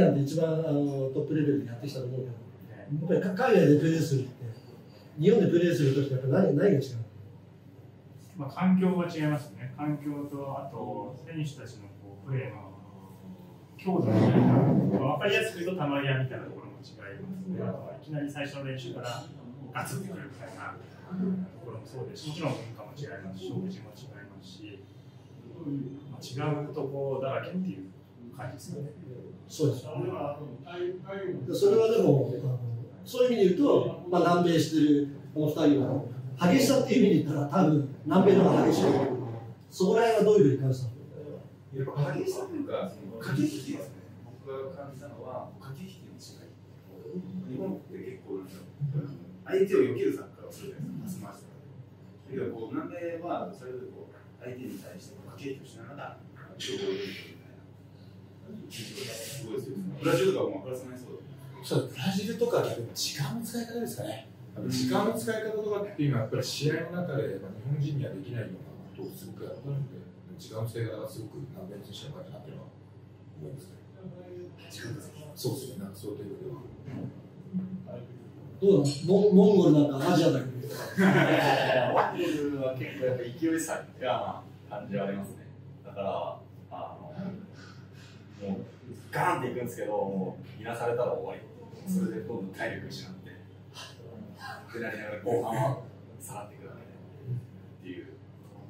なんて一番あのトップレベルでやってきたと思うけど、やっぱり海外でプレーするって、日本でプレーするときってやっぱ何何が違うまあ、環境が違いますね。環境と、あと、選手たちのこうプレーの強度みたいな、分かりやすく言うと、たまり屋みたいなところも違いますね。あとはいきなり最初の練習からガツってくるみたいなところもそうですし、もちろん文化も違いますし、食事も違いますし、まあ、違うとこだらけっていう感じですかね。そうですよね。それはでも、そういう意味で言うと、まあ、南米してるこの2人は、激しさっていう意味で言ったら、多分南米の方が激しい。そこら辺はどういうふうに感じたのやっぱ激しさというか、駆け引きですね。僕が感じたのは、駆け引きの違い。日本って結構、相手を避けるサッカーをするじゃないですか、パス回しとか。だけど、こう南米は、それぞれこう相手に対して駆け引きをしながら、情報を入れる。すごいですよ。ブラジルとかもプラスマイそうだ。そうブラジルとか時間の使い方ですかね。時間の使い方とかっていうのはやっぱり試合の中で、まあ、日本人にはできないようなことをすごくやったので、時間の使い方がすごく南米の選手の方かなっていうのは思いますね。時間ですそうですよね、そういう意味では。どうなのモンモンゴルなんかアジアだけど。ワッケルは結構やっぱ勢いさが感じられますね。だから、もうガーンっていくんですけど、もういなされたら終わり。それでどんどん体力失って、ってなりながら後半は下がっていくだけで。っていう、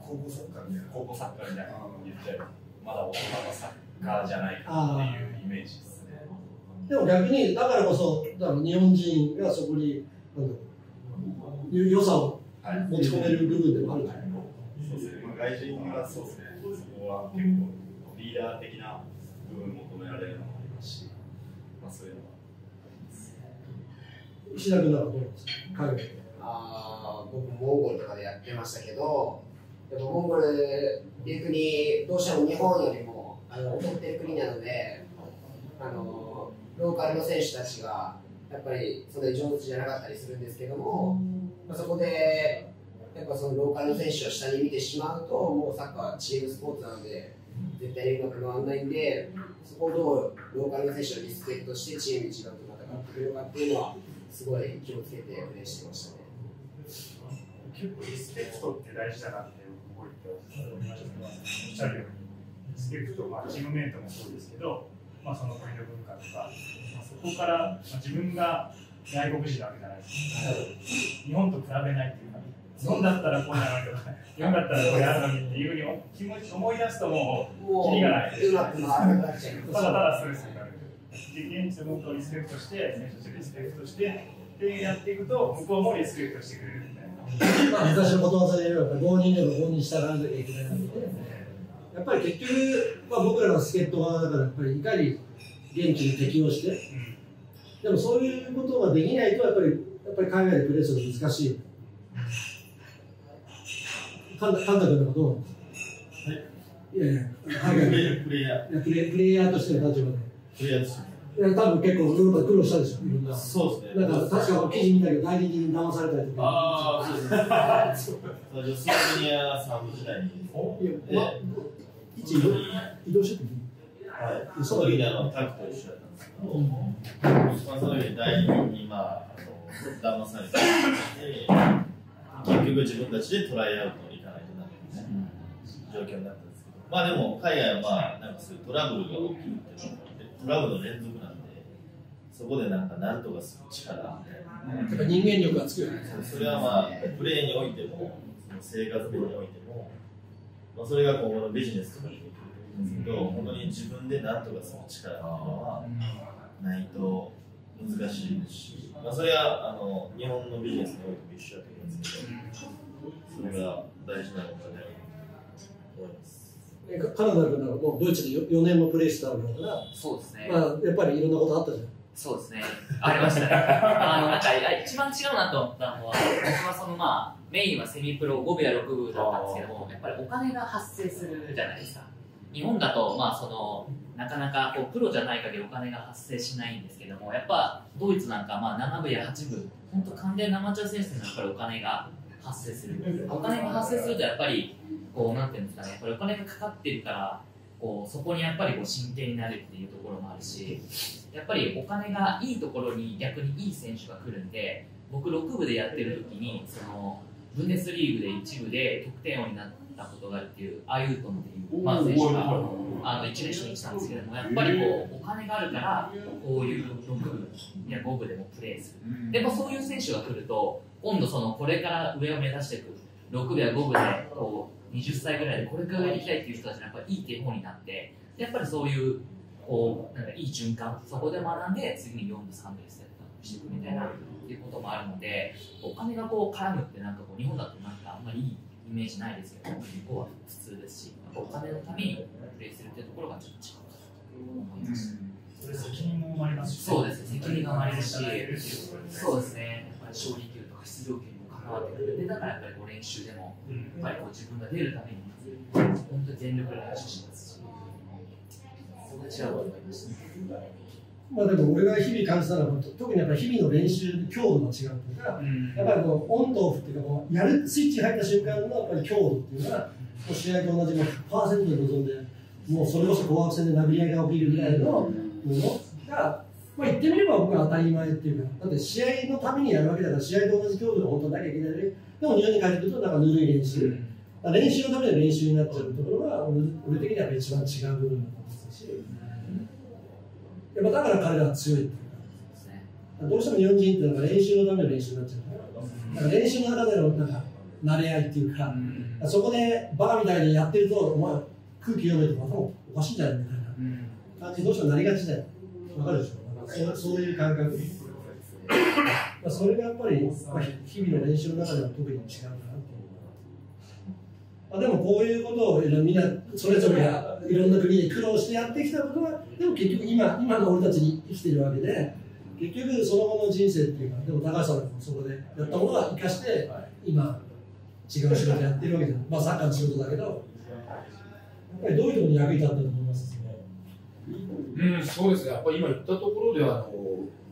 高校サッカーみたいな。高校サッカーみたいな言っちゃえば、まだ大人のサッカーじゃないかっていうイメージですね。でも逆に、だからこそ、だから日本人がそこに、なんだろう、良さをはい。持ち込める部分でもあるから。そうですね、まあ、外人はそうですね、そこは結構リーダー的な部分求められるのもありますし、まあ、そういうのは石田君なんかどうなんですか？海外で。あー僕モンゴルとかでやってましたけどでもモンゴルっていう国どうしても日本よりもあの劣ってる国なのであのローカルの選手たちがやっぱりそれ上手じゃなかったりするんですけども、まあ、そこでやっぱそのローカルの選手を下に見てしまうともうサッカーはチームスポーツなので絶対にうまく回らないんでそこをどうローカルの選手をリスペクトしてチーム一丸と戦ってくれるかっていうのはすごい気をつけてプレーしてましたね。結構リスペクトって大事だなって僕言ってましたけど、おっしゃるように、リスペクト、まあ、チームメイトもそうですけど、まあ、その国の文化とか、まあ、そこから、まあ、自分が外国人なわけじゃないですか、日本と比べないっていうか、日本だったらこうなのにとか、日本だったらこれあるのにっていうふうに気持ち思い出すともう、もキリがない。うまく回らなくなっちゃいます。ただただストレスになる。で、現地でもっとリスペクトして、選手たちをリスペクトして、で、やっていくと、向こうもリスペクトしてくれるみたいな。まあ、昔のことわざで言えば、5人でも5人従わなきゃいけないので、やっぱり結局、まあ、僕らが助っ人側だから、やっぱりいかに現地に適応して、でもそういうことができないと、やっぱりやっぱり海外でプレーするの難しい。神田神田君なんですか、い、やいや、海外でプレイヤー、いやプレイヤーとしての立場で。プレイヤー。いや多分結構ヨーロッパで苦労したでしょ、いろんな。そうですね。なんか確か記事見たけど、代理人に騙されたりとか。ああ、そうですね。そうですスロベニアサーブ時代に。いや、ま一移動移動してはい。その時にあのタクと一緒だったんですけど、まあその時に代理人にまああの騙されて、結局自分たちでトライアウトに行かないとなっていうね、状況になったんですけど、まあでも海外はまあなんかそういうトラブルが起きるっていうのがトラブルの連続なんで、そこでなんかなんとかする力、やっぱ人間力がつくよね。それはまあプレーにおいても、その生活面においても、まあ、それが今後のビジネスとかにもいるんですけど、本当に自分でなんとかする力っていうのはないと難しいですし、まあ、それはあの日本のビジネスにおいても一緒だと思うんですけど、それが大事なのかな。と思います。カナダ君もうドイツで 4, 年もプレーしてたわけだから、そうですね。まあ、やっぱりいろんなことあったじゃん。そうですね。ありましたね。あの、なんか、一番違うなと思ったのは、僕はそのまあ、メインはセミプロ5部や6部だったんですけども、やっぱりお金が発生するじゃないですか。日本だと、まあ、その、なかなかこうプロじゃない限りお金が発生しないんですけども、やっぱドイツなんか、まあ、7部や8部、本当完全なアマチュア選手にやっぱりお金が発生する。お金が発生すると、やっぱり、こう、なんていうんですかね、やっぱりお金がかかってるから、こうそこにやっぱりこう真剣になるっていうところもあるしやっぱりお金がいいところに逆にいい選手が来るんで僕6部でやってる時にそのブンデスリーグで一部で得点王になったことがあるっていうアユートンっていう、まあ、選手があの1年初にしたんですけどもやっぱりこうお金があるからこういう6部や5部でもプレーする。でもそういう選手が来ると今度そのこれから上を目指していく6部や5部でこう20歳ぐらいでこれから上に行きたいっていう人たちのやっぱりいい手本になってやっぱりそういうこうなんかいい循環そこで学んで次に4部3部でセットアップしていくみたいなっていうこともあるのでお金がこう絡むってなんかこう日本だとなんかあんまりいいイメージないですけど向こうは普通ですしお金のためにプレーするっていうところがちょっと違うと思いました。それ責任も生まれますし、そうですね、責任が生まれるし、そううですね、やっぱり勝利出場権にも関わってくる。で、だからやっぱりこう練習でも、んやっぱりこう自分が出るために、本当に全力で練習しますし、それ違うと思いました。まあでも俺が日々感じたのは特にやっぱり日々の練習の強度が違うというか、やっぱりこうオンとオフっていうかこうやるスイッチ入った瞬間のやっぱり強度っていうのはもう試合と同じもう100%で臨んでもうそれこそ紅白戦で殴り合いが起きるぐらいのものが、まあ、言ってみれば僕は当たり前っていうかだって試合のためにやるわけだから試合と同じ強度が本当はなきゃいけないのにでも日本に帰ってくるとなんかぬるい練習、だから練習のための練習になっちゃうところが俺俺的には一番違う部分だと思ってたし。やっぱだから彼らは強いっていうか。どうしても日本人ってなんか練習のための練習になっちゃうから、なんか練習の中でのなんか慣れ合いっていうか、そこでバカみたいにやってると、お前、空気読めとか、おかしいんじゃないみたいな感じにどうしてもなりがちだよ。わかるでしょ？そそういう感覚。まあそれがやっぱり、まあ、日々の練習の中では特に違うかなっていう。まあ、でもこういうことをみんなそれぞれがいろんな国で苦労してやってきたことはでも結局今今の俺たちに生きてるわけで結局その後の人生っていうかでも高橋さんもそこでやったものは生かして今違う仕事やってるわけじゃんまあサッカーの仕事だけどやっぱりどういうところに役に立ったと思います？うん、そうですね、やっぱり今言ったところで、あの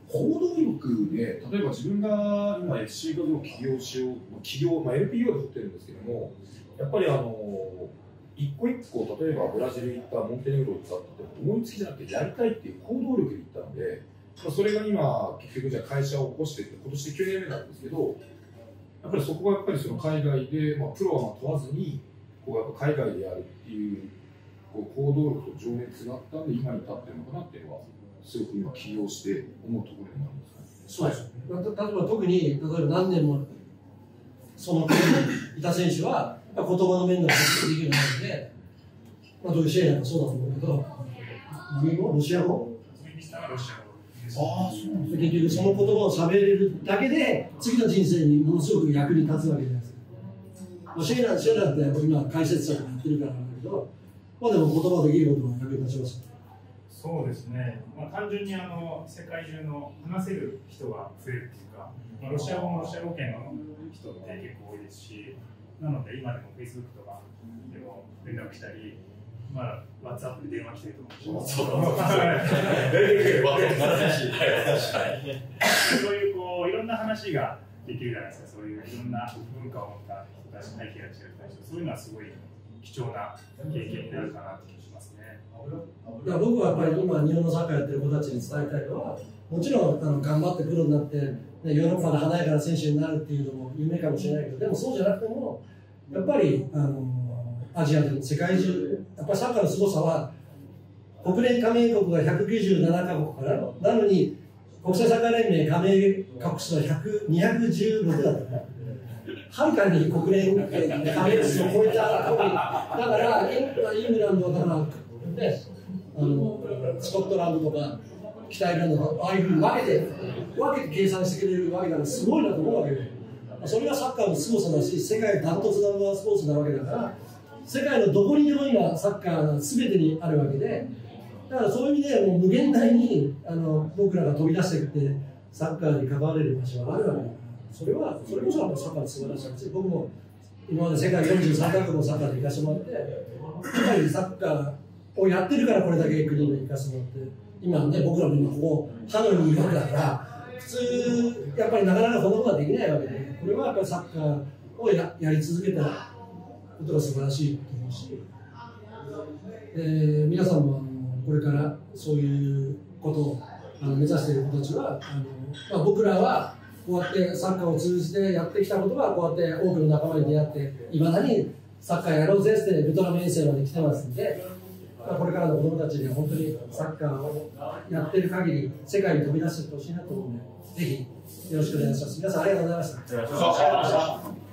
行動力で、例えば自分が今、FC 画像起業しよう、起業、まあ、LPO で取ってるんですけども、やっぱりあの一個一個、例えばブラジル行った、モンテネグロ行ったって思いつきじゃなくて、やりたいっていう行動力で行ったので、まあ、それが今、結局じゃ会社を起こしてって、今年で9年目なんですけど、やっぱりそこがやっぱりその海外で、まあ、プロは問わずに、こうやっぱ海外でやるっていう。こう行動力と情熱があったんで今に至ってるのかなっていうのはすごく今起業して思うところでもありますね。そうです例えば特に例えば何年もその国にいた選手は言葉の面でもできるようになるので、まあ、どういう試合なんかそうだと思うけど何語ロシア語ああ、そうなん結局その言葉を喋れるだけで次の人生にものすごく役に立つわけじゃないですか。まあ、シェイラン、シェイランって今解説者がやってるからなんだけど、まあでも言葉できることは役に立ちます。そうですね、まあ、単純にあの世界中の話せる人が増えるっていうか、まあ、ロシア語もロシア語圏の人って結構多いですし、なので今でも Facebook とかでも連絡したり、まあ、WhatsApp で電話来たりとかそうい。うこういろんな話ができるじゃないですか、そういういろんな文化を持った人たち、背景が違う人たち、そういうのはすごい貴重な経験になるかなって気がしますね。だから僕はやっぱり今日本のサッカーやってる子たちに伝えたいのはもちろんあの頑張ってプロになって、ね、ヨーロッパで華やかな選手になるっていうのも夢かもしれないけどでもそうじゃなくてもやっぱりあのアジアでも世界中やっぱりサッカーの凄さは国連加盟国が197カ国からなのに国際サッカー連盟加盟国数は100 216だったはるかに国連加盟数を超えた。国だからイングランドだからねあのスコットランドとか北アイルランドとかああいうふうに分けて分けて計算してくれるわけだからすごいなと思うわけよそれがサッカーの凄さだし世界ダントツナンバースポーツなわけだから世界のどこにでも今サッカーが全てにあるわけで。だからそういう意味でもう無限大にあの僕らが飛び出していってサッカーに関われる場所はあるわけだ。それはそれこそサッカーの素晴らしさです僕も今まで世界43カ国のサッカーで行かせてもらってやっぱりサッカーをやってるからこれだけ国に行かせてもらって今ね僕らも今ここハノイにいるわけだから普通やっぱりなかなかこんなことはできないわけでこれはやっぱりサッカーをややり続けたことが素晴らしいと思うしえー皆さんもあのこれからそういうことをあの目指している子たちはあの、まあ、僕らはこうやってサッカーを通じてやってきたことがこうやって多くの仲間に出会っていまだにサッカーやろうぜってベトナム遠征まで来てますんで、まあ、これからの子どもたちには本当にサッカーをやってる限り世界に飛び出してほしいなと思うのでぜひよろしくお願いします。皆さんありがとうございました。